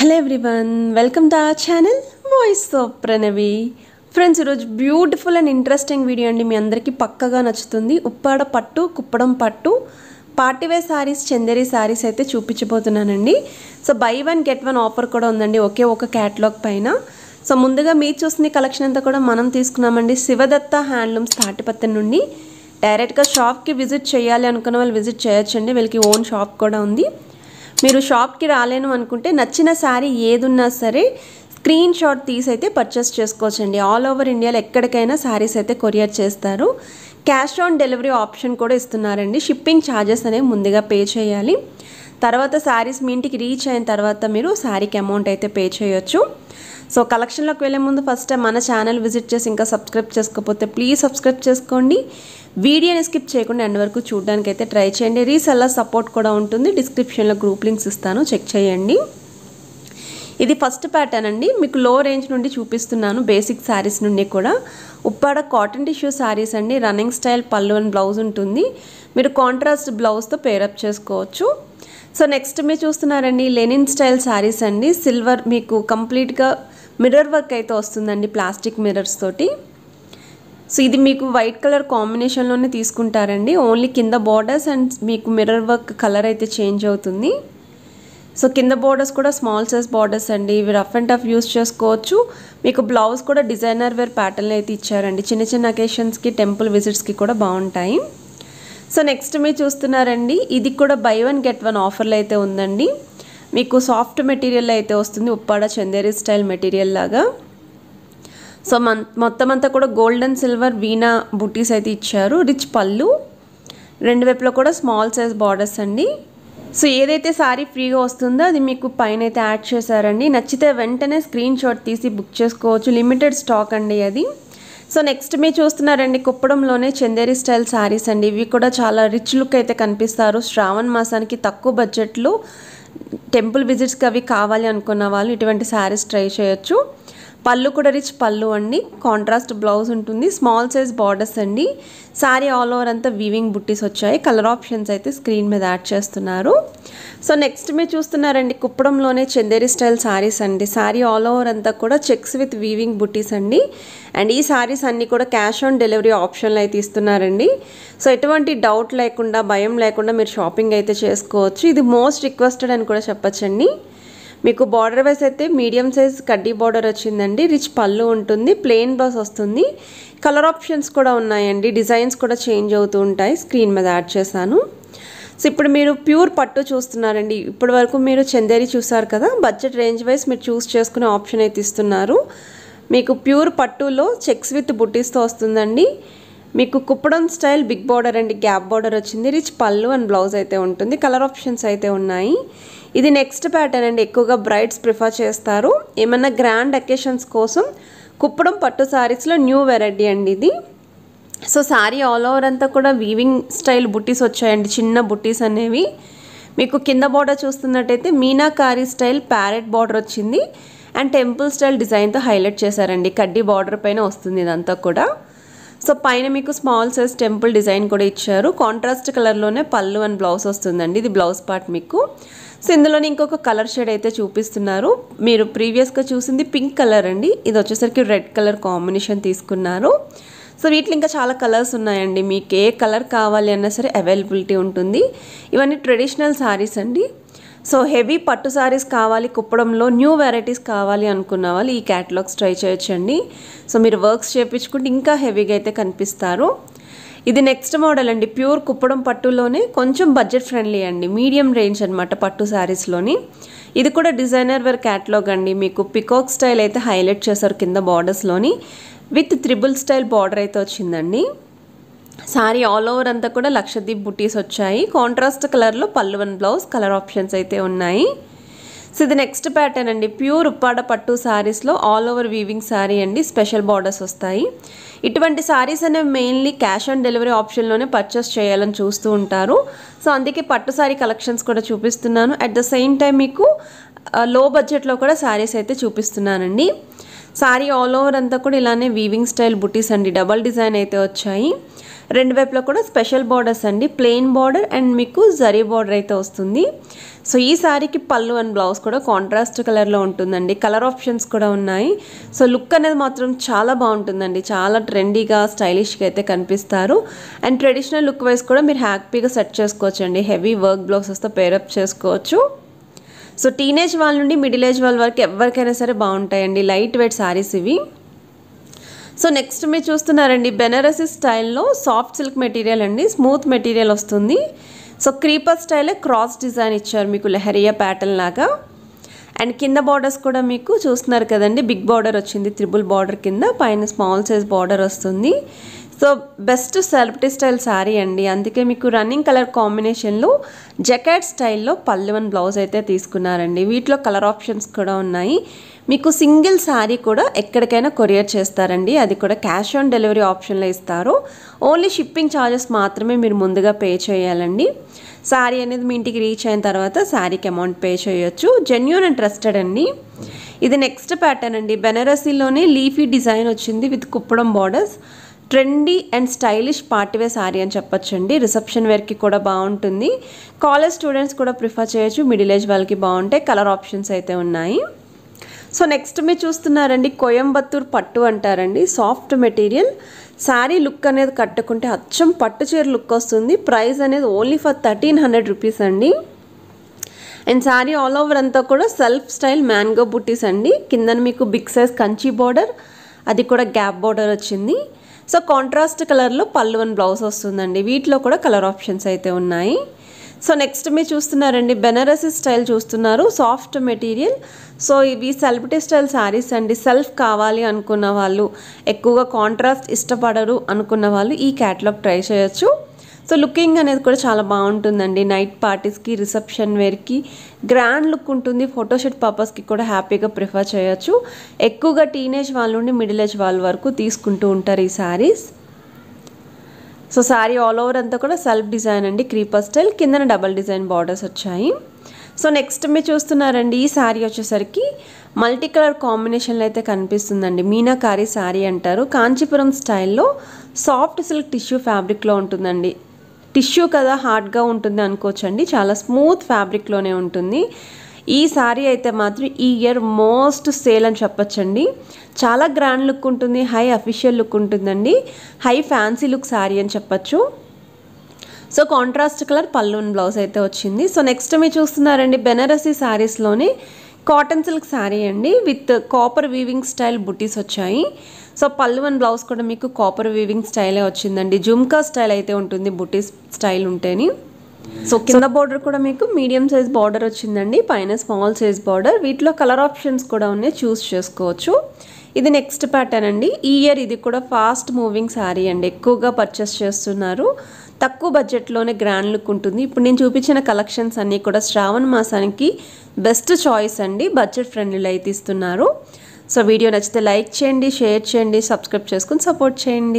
Hello everyone welcome to our channel voice of Pranavi friends ఈరోజు beautiful and interesting video అండి. మీ అందరికీ పక్కగా నచ్చుతుంది. ఉప్పాడ పట్టు కుప్పడం పట్టు పార్టీవేర్ శారీస్ చందేరి శారీస్ అయితే చూపించబోతున్నానండి. So buy one get one offer కూడా ఉందండి ఒకే ఒక క్యాటలాగ్ పైన. సో ముందుగా మీరు చూసిన కలెక్షన్ అంతా కూడా మనం తీసుకున్నామండి. శివదత్త హ్యాండ్లూమ్స్ తాటిపత్తి నుండి. డైరెక్ట్గా షాప్కి విజిట్ చేయాలి అనుకున్న వాళ్ళు విజిట్ చేయొచ్చండి. వీళ్ళకి ఓన్ షాప్ కూడా ఉంది. మీరు షాప్కి రాలేను అనుకుంటే నచ్చిన శారీ ఏదున్నా సరే స్క్రీన్ షాట్ తీసి అయితే పర్చేస్ చేసుకోవచ్చండి. ఆల్ ఓవర్ ఇండియాలో ఎక్కడికైనా శారీస్ అయితే కొరియర్ చేస్తారు. క్యాష్ ఆన్ డెలివరీ ఆప్షన్ కూడా ఇస్తున్నారండి. షిప్పింగ్ ఛార్జెస్ అనేవి ముందుగా పే చేయాలి. తర్వాత శారీస్ మీ ఇంటికి రీచ్ అయిన తర్వాత మీరు శారీకి అమౌంట్ అయితే పే చేయొచ్చు. సో కలెక్షన్లోకి వెళ్ళే ముందు ఫస్ట్ టైం మన ఛానల్ విజిట్ చేసి ఇంకా సబ్స్క్రైబ్ చేసుకోకపోతే ప్లీజ్ సబ్స్క్రైబ్ చేసుకోండి. వీడియోని స్కిప్ చేయకుండా ఎండ్ వరకు చూడడానికి అయితే ట్రై చేయండి. రీసెల్లర్ సపోర్ట్ కూడా ఉంటుంది. డిస్క్రిప్షన్లో గ్రూప్ లింక్స్ ఇస్తాను. చెక్ చేయండి. ఇది ఫస్ట్ ప్యాటర్న్ అండి. మీకు లో రేంజ్ నుండి చూపిస్తున్నాను. బేసిక్ శారీస్ నుండి కూడా. ఉప్పాడ కాటన్ టిష్యూ శారీస్ అండి. రన్నింగ్ స్టైల్ పళ్ళు అండ్ బ్లౌజ్ ఉంటుంది. మీరు కాంట్రాస్ట్ బ్లౌజ్తో పేరప్ చేసుకోవచ్చు. సో నెక్స్ట్ మీరు చూస్తున్నారండి లెనిన్ స్టైల్ శారీస్ అండి. సిల్వర్ మీకు కంప్లీట్గా మిర్రర్ వర్క్ అయితే వస్తుందండి ప్లాస్టిక్ మిర్రర్స్ తోటి. సో ఇది మీకు వైట్ కలర్ కాంబినేషన్లోనే తీసుకుంటారండి. ఓన్లీ కింద బార్డర్స్ అండ్ మీకు మిర్రర్ వర్క్ కలర్ అయితే చేంజ్ అవుతుంది. సో కింద బార్డర్స్ కూడా స్మాల్ సైజ్ బార్డర్స్ అండి. ఇవి రఫ్ అండ్ టఫ్ యూస్ చేసుకోవచ్చు. మీకు బ్లౌజ్ కూడా డిజైనర్ వేర్ ప్యాటర్న్ అయితే ఇచ్చారండి. చిన్న చిన్న అకేషన్స్కి టెంపుల్ విజిట్స్కి కూడా బాగుంటాయి. సో నెక్స్ట్ మీరు చూస్తున్నారండి. ఇది కూడా బై వన్ గెట్ వన్ ఆఫర్లో అయితే ఉందండి. మీకు సాఫ్ట్ మెటీరియల్ అయితే వస్తుంది. ఉప్పాడ చందేరి స్టైల్ మెటీరియల్ లాగా. సో మన్ మొత్తం అంతా కూడా గోల్డెన్ సిల్వర్ వీణా బుటీస్ అయితే ఇచ్చారు. రిచ్ పళ్ళు. రెండు వైపులో కూడా స్మాల్ సైజ్ బార్డర్స్ అండి. సో ఏదైతే సారీ ఫ్రీగా వస్తుందో అది మీకు పైన అయితే యాడ్ చేశారండి. నచ్చితే వెంటనే స్క్రీన్ షాట్ తీసి బుక్ చేసుకోవచ్చు. లిమిటెడ్ స్టాక్ అండి అది. సో నెక్స్ట్ మీరు చూస్తున్నారండి కుప్పడంలోనే చందేరి స్టైల్ శారీస్ అండి. ఇవి కూడా చాలా రిచ్ లుక్ అయితే కనిపిస్తారు. శ్రావణ మాసానికి తక్కువ బడ్జెట్లో టెంపుల్ విజిట్స్కి అవి కావాలి అనుకున్న వాళ్ళు ఇటువంటి శారీస్ ట్రై చేయొచ్చు. పళ్ళు కూడా రిచ్ పళ్ళు అండి. కాంట్రాస్ట్ బ్లౌజ్ ఉంటుంది. స్మాల్ సైజ్ బార్డర్స్ అండి. శారీ ఆల్ ఓవర్ అంతా వీవింగ్ బుట్టీస్ వచ్చాయి. కలర్ ఆప్షన్స్ అయితే స్క్రీన్ మీద యాడ్ చేస్తున్నారు. సో నెక్స్ట్ మీరు చూస్తున్నారండి కుప్పడంలోనే చందేరి స్టైల్ శారీస్ అండి. శారీ ఆల్ ఓవర్ అంతా కూడా చెక్స్ విత్ వీవింగ్ బుట్టీస్ అండి. అండ్ ఈ శారీస్ అన్నీ కూడా క్యాష్ ఆన్ డెలివరీ ఆప్షన్లు అయితే ఇస్తున్నారండి. సో ఎటువంటి డౌట్ లేకుండా భయం లేకుండా మీరు షాపింగ్ అయితే చేసుకోవచ్చు. ఇది మోస్ట్ రిక్వెస్టెడ్ అని కూడా చెప్పచ్చండి. మీకు బార్డర్ వైస్ అయితే మీడియం సైజ్ కడ్డీ బార్డర్ వచ్చిందండి. రిచ్ పళ్ళు ఉంటుంది ప్లెయిన్ బ్లౌజ్ వస్తుంది. కలర్ ఆప్షన్స్ కూడా ఉన్నాయండి. డిజైన్స్ కూడా చేంజ్ అవుతూ ఉంటాయి. స్క్రీన్ మీద యాడ్ చేశాను. సో ఇప్పుడు మీరు ప్యూర్ పట్టు చూస్తున్నారండి. ఇప్పటి వరకు మీరు చందేరి చూసారు కదా? బడ్జెట్ రేంజ్ వైజ్ మీరు చూస్ చేసుకునే ఆప్షన్ అయితే ఇస్తున్నారు. మీకు ప్యూర్ పట్టులో చెక్స్ విత్ బుట్టీస్తో వస్తుందండి. మీకు కుప్పడం స్టైల్ బిగ్ బార్డర్ అండి. గ్యాప్ బార్డర్ వచ్చింది. రిచ్ పళ్ళు అండ్ బ్లౌజ్ అయితే ఉంటుంది. కలర్ ఆప్షన్స్ అయితే ఉన్నాయి. ఇది నెక్స్ట్ ప్యాటర్న్ అండి. ఎక్కువగా బ్రైడ్స్ ప్రిఫర్ చేస్తారు. ఏమన్నా గ్రాండ్ అకేషన్స్ కోసం కుప్పడం పట్టు శారీస్లో న్యూ వెరైటీ అండి ఇది. సో శారీ ఆల్ ఓవర్ అంతా కూడా వీవింగ్ స్టైల్ బుట్టీస్ వచ్చాయండి. చిన్న బుట్టీస్ అనేవి. మీకు కింద బార్డర్ చూస్తున్నట్టయితే మీనాకారి స్టైల్ ప్యారెట్ బార్డర్ వచ్చింది. అండ్ టెంపుల్ స్టైల్ డిజైన్తో హైలైట్ చేశారండి. కడ్డీ బార్డర్ పైన వస్తుంది ఇదంతా కూడా. సో పైన మీకు స్మాల్ సైజ్ టెంపుల్ డిజైన్ కూడా ఇచ్చారు. కాంట్రాస్ట్ కలర్లోనే పళ్ళు అండ్ బ్లౌజ్ వస్తుందండి. ఇది బ్లౌజ్ పార్ట్ మీకు. సో ఇందులోనే ఇంకొక కలర్ షేడ్ అయితే చూపిస్తున్నారు. మీరు ప్రీవియస్గా చూసింది పింక్ కలర్ అండి. ఇది వచ్చేసరికి రెడ్ కలర్ కాంబినేషన్ తీసుకున్నారు. సో వీటిలో ఇంకా చాలా కలర్స్ ఉన్నాయండి. మీకు ఏ కలర్ కావాలి అన్నా సరే అవైలబిలిటీ ఉంటుంది. ఇవన్నీ ట్రెడిషనల్ శారీస్ అండి. సో హెవీ పట్టు శారీస్ కావాలి కుప్పడంలో న్యూ వెరైటీస్ కావాలి అనుకున్న వాళ్ళు ఈ క్యాటలాగ్స్ ట్రై చేయొచ్చండి. సో మీరు వర్క్స్ చేయించుకుంటే ఇంకా హెవీగా అయితే కనిపిస్తారు. ఇది నెక్స్ట్ మోడల్ అండి. ప్యూర్ కుప్పడం పట్టులోనే కొంచెం బడ్జెట్ ఫ్రెండ్లీ అండి. మీడియం రేంజ్ అనమాట పట్టు శారీస్లోని ఇది కూడా డిజైనర్ వేర్ క్యాటలాగ్ అండి. మీకు పికాక్ స్టైల్ అయితే హైలైట్ చేశారు కింద బార్డర్స్లోని విత్ త్రిబుల్ స్టైల్ బార్డర్ అయితే వచ్చిందండి. సారీ ఆల్ ఓవర్ అంతా కూడా లక్షదీప్ బుటీస్ వచ్చాయి. కాంట్రాస్ట్ కలర్లో పల్లువన్ బ్లౌజ్ కలర్ ఆప్షన్స్ అయితే ఉన్నాయి. సో ఇది నెక్స్ట్ ప్యాటర్న్ అండి. ప్యూర్ ఉప్పాడ పట్టు శారీస్లో ఆల్ ఓవర్ వీవింగ్ శారీ అండి. స్పెషల్ బార్డర్స్ వస్తాయి. ఇటువంటి శారీస్ అనేవి మెయిన్లీ క్యాష్ ఆన్ డెలివరీ ఆప్షన్లోనే పర్చేస్ చేయాలని చూస్తూ ఉంటారు. సో అందుకే పట్టు శారీ కలెక్షన్స్ కూడా చూపిస్తున్నాను. అట్ ద సేమ్ టైం మీకు uh, లో బడ్జెట్లో కూడా శారీస్ అయితే చూపిస్తున్నానండి. సారీ ఆల్ ఓవర్ అంతా కూడా ఇలానే వీవింగ్ స్టైల్ బుటీస్ అండి. డబల్ డిజైన్ అయితే వచ్చాయి. రెండు వైపులో కూడా స్పెషల్ బార్డర్స్ అండి. ప్లెయిన్ బార్డర్ అండ్ మీకు జరీ బార్డర్ అయితే వస్తుంది. సో ఈ సారీకి పళ్ళు అండ్ బ్లౌజ్ కూడా కాంట్రాస్ట్ కలర్లో ఉంటుందండి. కలర్ ఆప్షన్స్ కూడా ఉన్నాయి. సో లుక్ అనేది మాత్రం చాలా బాగుంటుందండి. చాలా ట్రెండీగా స్టైలిష్గా అయితే కనిపిస్తారు. అండ్ ట్రెడిషనల్ లుక్ వైజ్ కూడా మీరు హ్యాపీగా సెట్ చేసుకోవచ్చు అండి హెవీ వర్క్ బ్లౌజెస్తో పేరప్ చేసుకోవచ్చు. సో టీనేజ్ వాళ్ళ నుండి మిడిల్ ఏజ్ వాళ్ళ వరకు ఎవరికైనా సరే బాగుంటాయండి. లైట్ వెయిట్ సారీస్ ఇవి. సో నెక్స్ట్ మీరు చూస్తున్నారండి. బెనారసీ స్టైల్లో సాఫ్ట్ సిల్క్ మెటీరియల్ అండి. స్మూత్ మెటీరియల్ వస్తుంది. సో క్రీపర్ స్టైలే క్రాస్ డిజైన్ ఇచ్చారు మీకు లెహరియా ప్యాటర్న్ లాగా. అండ్ కింద బార్డర్స్ కూడా మీకు చూస్తున్నారు కదండి. బిగ్ బార్డర్ వచ్చింది. త్రిబుల్ బార్డర్ కింద. పైన స్మాల్ సైజ్ బార్డర్ వస్తుంది. So best celebrity style sari అండి. అందుకే మీకు రన్నింగ్ కలర్ కాంబినేషన్లో జకెట్ స్టైల్లో పల్లెవన్ బ్లౌజ్ అయితే తీసుకున్నారండి. వీటిలో కలర్ ఆప్షన్స్ కూడా ఉన్నాయి. మీకు సింగిల్ శారీ కూడా ఎక్కడికైనా కొరియర్ చేస్తారండి. అది కూడా క్యాష్ ఆన్ డెలివరీ ఆప్షన్లో ఇస్తారు. ఓన్లీ షిప్పింగ్ ఛార్జెస్ మాత్రమే మీరు ముందుగా పే చేయాలండి. శారీ అనేది మీ ఇంటికి రీచ్ అయిన తర్వాత శారీకి అమౌంట్ పే చేయొచ్చు. జెన్యున్ అండ్ ట్రస్టెడ్ అండి. ఇది నెక్స్ట్ ప్యాటర్న్ అండి. బెనారసీలోనే లీఫీ డిజైన్ వచ్చింది with Kuppadam borders trendy and stylish party wear sari అని చెప్పొచ్చండి. రిసెప్షన్ వేర్కి కూడా బాగుంటుంది. కాలేజ్ స్టూడెంట్స్ కూడా ప్రిఫర్ చేయొచ్చు. మిడిల్ ఏజ్ వాళ్ళకి బాగుంటాయి. కలర్ ఆప్షన్స్ అయితే ఉన్నాయి. సో నెక్స్ట్ మీరు చూస్తున్నారండి. కోయంబత్తూర్ పట్టు అంటారండి. సాఫ్ట్ మెటీరియల్ శారీ లుక్ అనేది కట్టుకుంటే అచ్చం పట్టు చీర లుక్ వస్తుంది. ప్రైస్ అనేది only for thirteen hundred rupees అండి. అండ్ శారీ ఆల్ ఓవర్ అంతా కూడా సెల్ఫ్ స్టైల్ మ్యాంగో బుటీస్ అండి. కింద మీకు బిగ్ సైజ్ కంచి బార్డర్ అది కూడా గ్యాప్ బార్డర్ వచ్చింది. సో కాంట్రాస్ట్ కలర్లో పళ్ళు అండ్ బ్లౌజ్ వస్తుందండి. వీటిలో కూడా కలర్ ఆప్షన్స్ అయితే ఉన్నాయి. సో నెక్స్ట్ మీరు చూస్తున్నారండి బెనారసీ స్టైల్ చూస్తున్నారు సాఫ్ట్ మెటీరియల్ సో ఇవి సెలబ్రిటీ స్టైల్ శారీస్ అండి. సెల్ఫ్ కావాలి అనుకున్న వాళ్ళు ఎక్కువగా కాంట్రాస్ట్ ఇష్టపడరు అనుకున్న వాళ్ళు ఈ క్యాటలాగ్ ట్రై చేయొచ్చు. సో లుకింగ్ అనేది కూడా చాలా బాగుంటుందండి. నైట్ పార్టీస్కి రిసెప్షన్ వేర్కి గ్రాండ్ లుక్ ఉంటుంది. ఫోటోషూట్ పర్పస్కి కూడా హ్యాపీగా ప్రిఫర్ చేయొచ్చు. ఎక్కువగా టీనేజ్ వాళ్ళ నుండి మిడిల్ ఏజ్ వాళ్ళ వరకు తీసుకుంటూ ఉంటారు ఈ saris. So sari all over అంతా కూడా సెల్ఫ్ డిజైన్ అండి. Creeper style. కిందన డబల్ డిజైన్ బార్డర్స్ వచ్చాయి. సో నెక్స్ట్ మీరు చూస్తున్నారండి. ఈ శారీ వచ్చేసరికి మల్టీ కలర్ కాంబినేషన్లో అయితే కనిపిస్తుందండి. మీనాకారి శారీ అంటారు. కాంచీపురం స్టైల్లో సాఫ్ట్ సిల్క్ టిష్యూ ఫ్యాబ్రిక్లో ఉంటుందండి. టిష్యూ కదా హార్డ్గా ఉంటుంది అనుకోవచ్చండి. చాలా స్మూత్ ఫ్యాబ్రిక్లోనే ఉంటుంది. ఈ శారీ అయితే మాత్రం ఈ ఇయర్ మోస్ట్ సేల్ అని చెప్పొచ్చండి. చాలా గ్రాండ్ లుక్ ఉంటుంది హై అఫీషియల్ లుక్ ఉంటుందండి. హై ఫ్యాన్సీ లుక్ శారీ అని చెప్పచ్చు. సో కాంట్రాస్ట్ కలర్ పళ్ళు బ్లౌజ్ అయితే వచ్చింది. సో నెక్స్ట్ మీరు చూస్తున్నారండి బెనారసీ శారీస్లోనే కాటన్ సిల్క్ శారీ అండి విత్ కాపర్ వీవింగ్ స్టైల్ బుటీస్ వచ్చాయి. సో పళ్ళు అండ్ బ్లౌజ్ కూడా మీకు కాపర్ వీవింగ్ స్టైలే వచ్చిందండి. జుమ్కా స్టైల్ అయితే ఉంటుంది బుటీస్ స్టైల్ ఉంటేని. సో కింద బార్డర్ కూడా మీకు మీడియం సైజ్ బార్డర్ వచ్చిందండి పైన స్మాల్ సైజ్ బార్డర్ వీటిలో కలర్ ఆప్షన్స్ కూడా ఉన్నాయి చూస్ చేసుకోవచ్చు. ఇది నెక్స్ట్ ప్యాటర్న్ అండి. ఈ ఇయర్ ఇది కూడా ఫాస్ట్ మూవింగ్ శారీ అండి ఎక్కువగా పర్చేస్ చేస్తున్నారు. తక్కువ బడ్జెట్లోనే గ్రాండ్ లుక్ ఉంటుంది. ఇప్పుడు నేను చూపించిన కలెక్షన్స్ అన్నీ కూడా శ్రావణ మాసానికి బెస్ట్ చాయిస్ అండి. బడ్జెట్ ఫ్రెండ్లీలో అయితే ఇస్తున్నారు సో వీడియో నచ్చితే లైక్ చేయండి షేర్ చేయండి సబ్స్క్రైబ్ చేసుకుని సపోర్ట్ చేయండి.